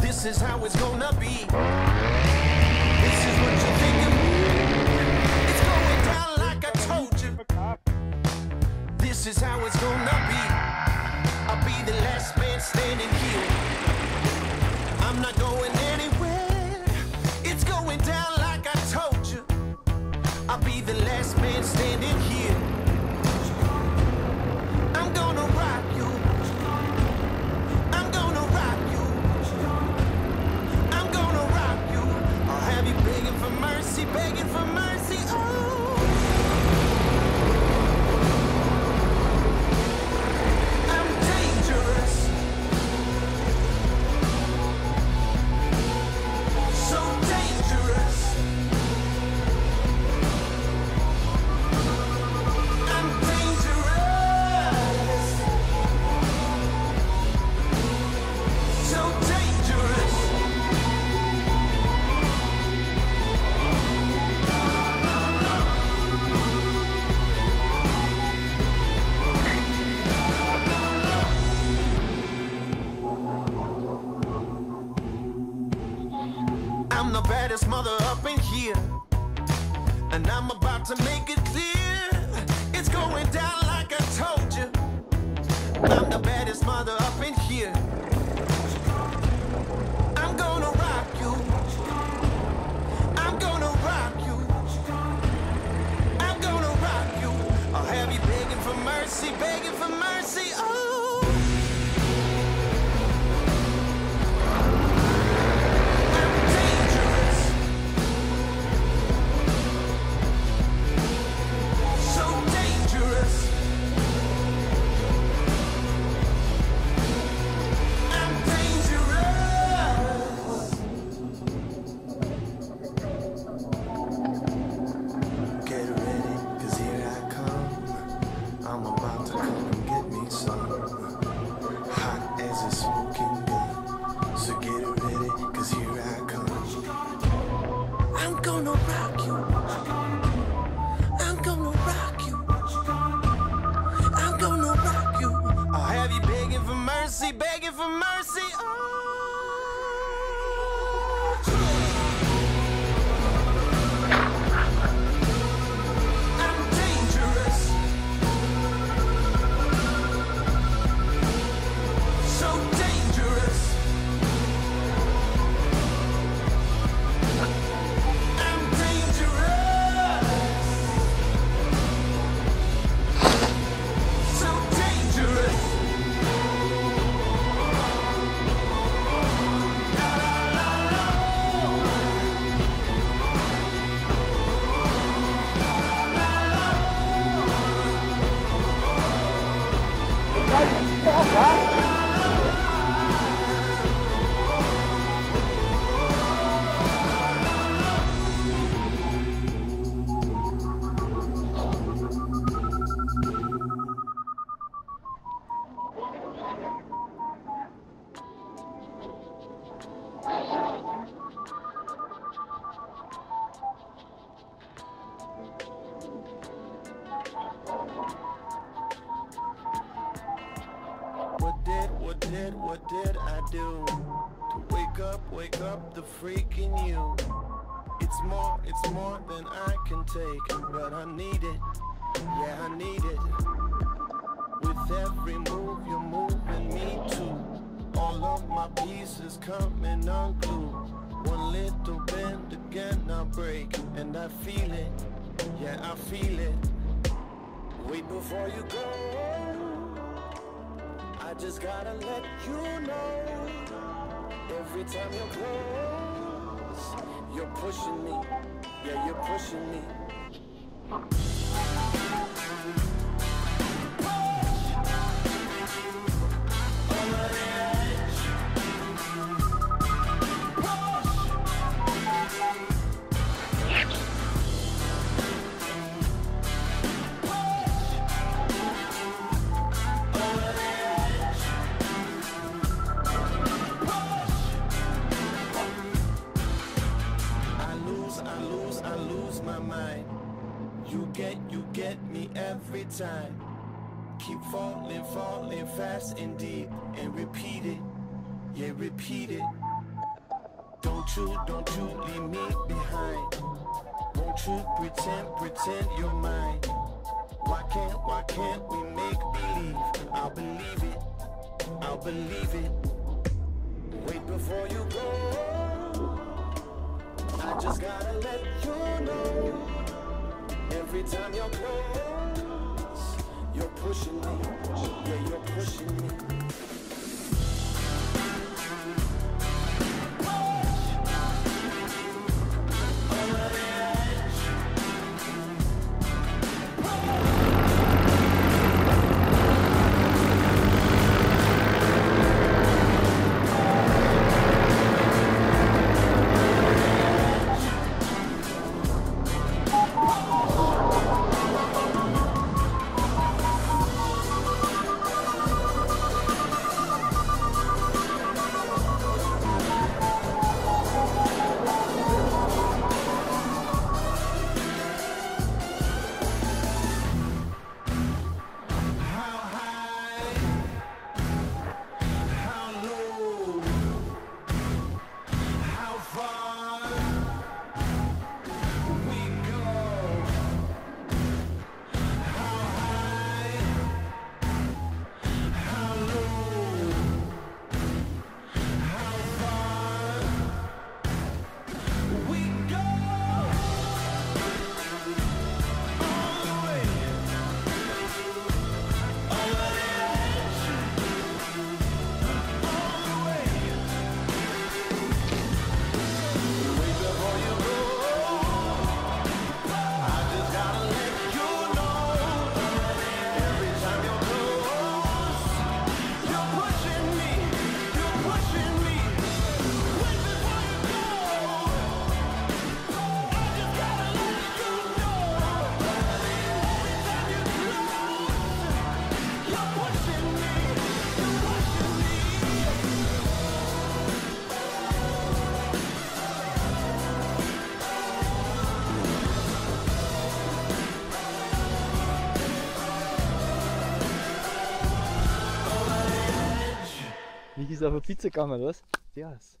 This is how it's gonna be. I'm the baddest mother up in here. And I'm about to make it clear. It's going down like I told you. I'm the baddest mother up in here. Begging for mercy. Oh. What did, what did, I do to wake up, wake up the freak in you? It's more, it's more than I can take, but I need it, yeah I need it. With every move you're moving me to, all of my pieces coming unglued. One little bend again I break, and I feel it, yeah I feel it. Wait before you go. Just gotta let you know. Every time you're close You're pushing me. Yeah, you're pushing me You get, me every time. Keep falling, falling fast and deep and repeat it, yeah, repeat it. Don't you, don't you leave me behind. Won't you pretend, pretend you're mine? Why can't, why can't we make believe? I'll believe it, I'll believe it. Wait before you go. I just gotta let you know. Every time you're close, you're pushing me. Yeah, you're pushing me. Ist auf eine Pizza gegangen, was? Yes.